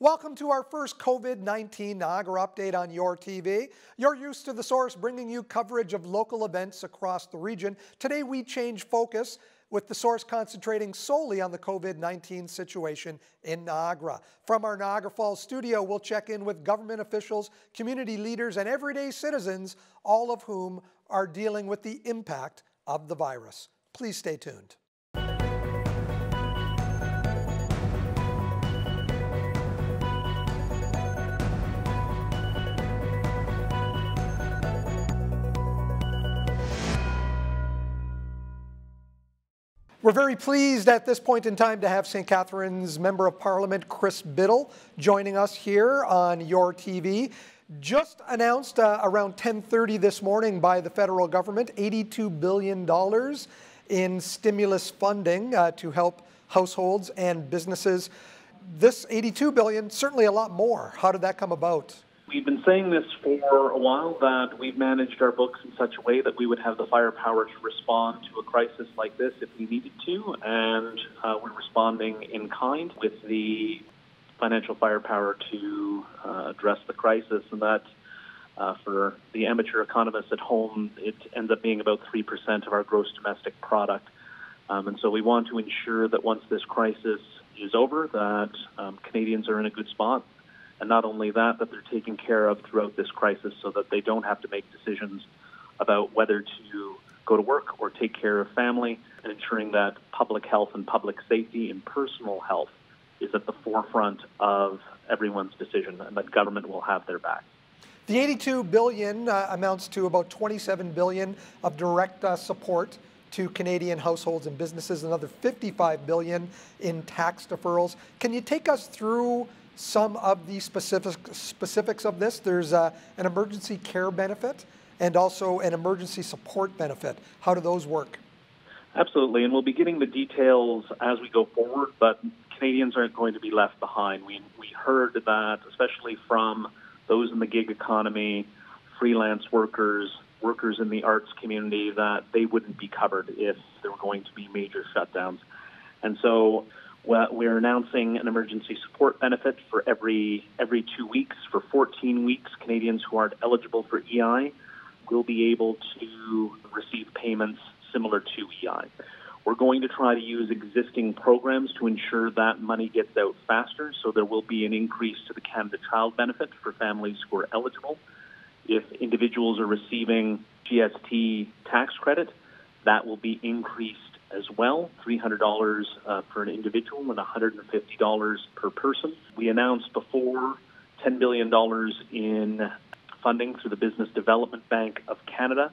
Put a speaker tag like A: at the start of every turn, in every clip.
A: Welcome to our first COVID 19 Niagara update on your TV. You're used to the source bringing you coverage of local events across the region. Today we change focus with the source concentrating solely on the COVID 19 situation in Niagara. From our Niagara Falls studio, we'll check in with government officials, community leaders, and everyday citizens, all of whom are dealing with the impact of the virus. Please stay tuned. We're very pleased at this point in time to have St. Catharines Member of Parliament Chris Bittle joining us here on Your TV. Just announced uh, around 10:30 this morning by the federal government, 82 billion dollars in stimulus funding uh, to help households and businesses. This 82 billion, certainly a lot more. How did that come about?
B: We've been saying this for a while that we've managed our books in such a way that we would have the firepower to respond to a crisis like this if we needed to, and uh, we're responding in kind with the financial firepower to uh, address the crisis, and that. Uh, for the amateur economists at home, it ends up being about 3% of our gross domestic product. Um, and so we want to ensure that once this crisis is over, that um, Canadians are in a good spot and not only that, that they're taken care of throughout this crisis so that they don't have to make decisions about whether to go to work or take care of family, and ensuring that public health and public safety and personal health is at the forefront of everyone's decision, and that government will have their back.
A: The 82 billion uh, amounts to about 27 billion of direct uh, support to Canadian households and businesses, another 55 billion in tax deferrals. Can you take us through some of the specific, specifics of this. There's uh, an emergency care benefit and also an emergency support benefit. How do those work?
B: Absolutely, and we'll be getting the details as we go forward, but Canadians aren't going to be left behind. We, we heard that, especially from those in the gig economy, freelance workers, workers in the arts community, that they wouldn't be covered if there were going to be major shutdowns. And so we're announcing an emergency support benefit for every every two weeks for 14 weeks. Canadians who aren't eligible for EI will be able to receive payments similar to EI. We're going to try to use existing programs to ensure that money gets out faster. So there will be an increase to the Canada Child Benefit for families who are eligible. If individuals are receiving GST tax credit, that will be increased as well $300 uh, for an individual and $150 per person. We announced before $10 billion in funding through the Business Development Bank of Canada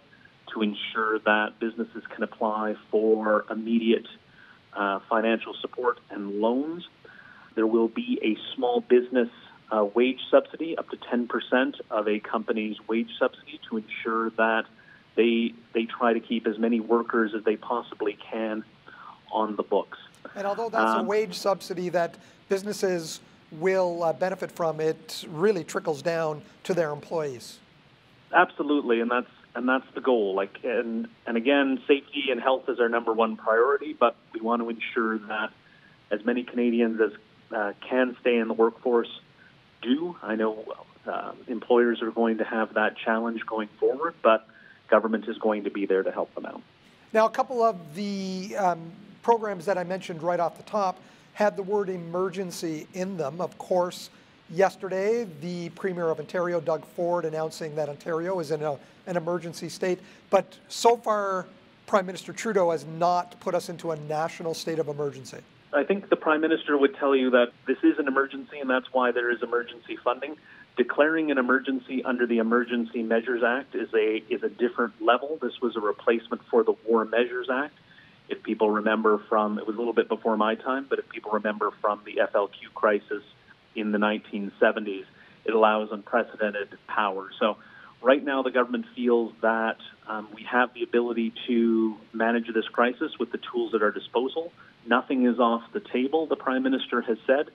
B: to ensure that businesses can apply for immediate uh, financial support and loans. There will be a small business uh, wage subsidy up to 10% of a company's wage subsidy to ensure that they they try to keep as many workers as they possibly can on the books.
A: And although that's um, a wage subsidy that businesses will uh, benefit from, it really trickles down to their employees.
B: Absolutely, and that's and that's the goal. Like and and again, safety and health is our number one priority, but we want to ensure that as many Canadians as uh, can stay in the workforce do. I know uh, employers are going to have that challenge going forward, but government is going to be there to help them out.
A: Now, a couple of the um, programs that I mentioned right off the top had the word emergency in them. Of course, yesterday, the Premier of Ontario, Doug Ford, announcing that Ontario is in a, an emergency state. But so far, Prime Minister Trudeau has not put us into a national state of emergency.
B: I think the Prime Minister would tell you that this is an emergency and that's why there is emergency funding. Declaring an emergency under the Emergency Measures Act is a is a different level. This was a replacement for the War Measures Act. If people remember from it was a little bit before my time, but if people remember from the FLQ crisis in the 1970s, it allows unprecedented power. So right now the government feels that um, we have the ability to manage this crisis with the tools at our disposal. Nothing is off the table, the Prime Minister has said,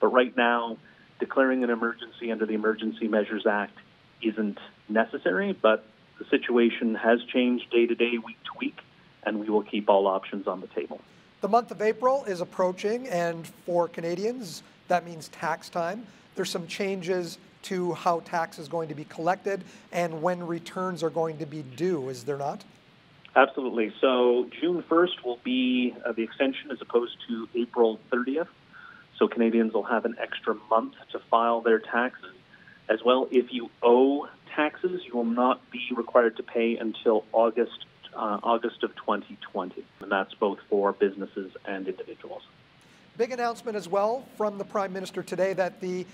B: but right now declaring an emergency under the Emergency Measures Act isn't necessary, but the situation has changed day to day, week to week, and we will keep all options on the table.
A: The month of April is approaching, and for Canadians, That means tax time. There's some changes to how tax is going to be collected and when returns are going to be due, is there not?
B: Absolutely. So June 1st will be uh, the extension as opposed to April 30th. So Canadians will have an extra month to file their taxes. As well, if you owe taxes, you will not be required to pay until August uh, August of 2020, and that's both for businesses and individuals.
A: Big announcement as well from the Prime Minister today that the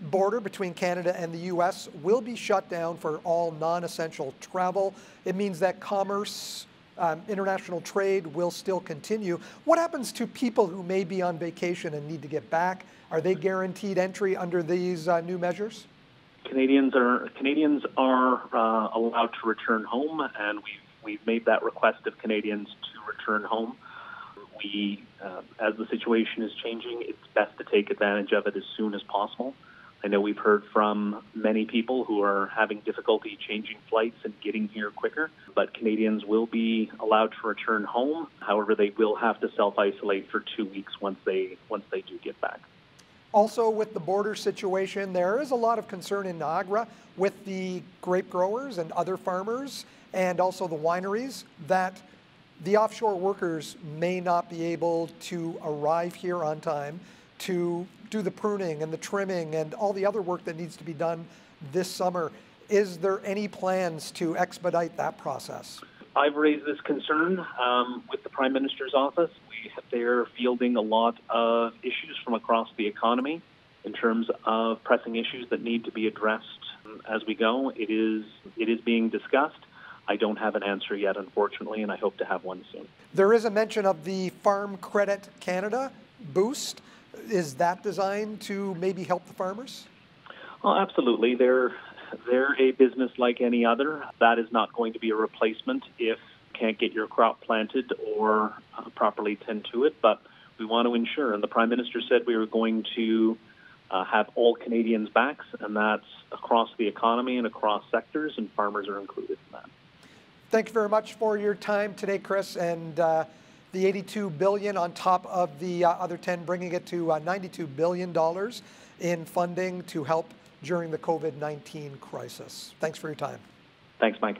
A: border between Canada and the U.S. will be shut down for all non-essential travel. It means that commerce, um, international trade will still continue. What happens to people who may be on vacation and need to get back? Are they guaranteed entry under these uh, new measures?
B: Canadians are Canadians are uh, allowed to return home, and we've we've made that request of Canadians to return home. We, uh, as the situation is changing, it's best to take advantage of it as soon as possible. I know we've heard from many people who are having difficulty changing flights and getting here quicker, but Canadians will be allowed to return home. However, they will have to self-isolate for two weeks once they once they do get back.
A: Also, with the border situation, there is a lot of concern in Niagara with the grape growers and other farmers and also the wineries that the offshore workers may not be able to arrive here on time to do the pruning and the trimming and all the other work that needs to be done this summer. Is there any plans to expedite that process?
B: I've raised this concern um, with the Prime Minister's office. We, they're fielding a lot of issues from across the economy in terms of pressing issues that need to be addressed as we go. It is it is being discussed. I don't have an answer yet, unfortunately, and I hope to have one soon.
A: There is a mention of the Farm Credit Canada boost. Is that designed to maybe help the farmers?
B: Well, absolutely. They're they're a business like any other. That is not going to be a replacement if you can't get your crop planted or uh, properly tend to it. But we want to ensure, and the Prime Minister said we were going to uh, have all Canadians' backs, and that's across the economy and across sectors, and farmers are included in that.
A: Thank you very much for your time today, Chris, and uh, the 82 billion on top of the uh, other 10, bringing it to uh, 92 billion dollars in funding to help during the COVID-19 crisis. Thanks for your time.
B: Thanks, Mike.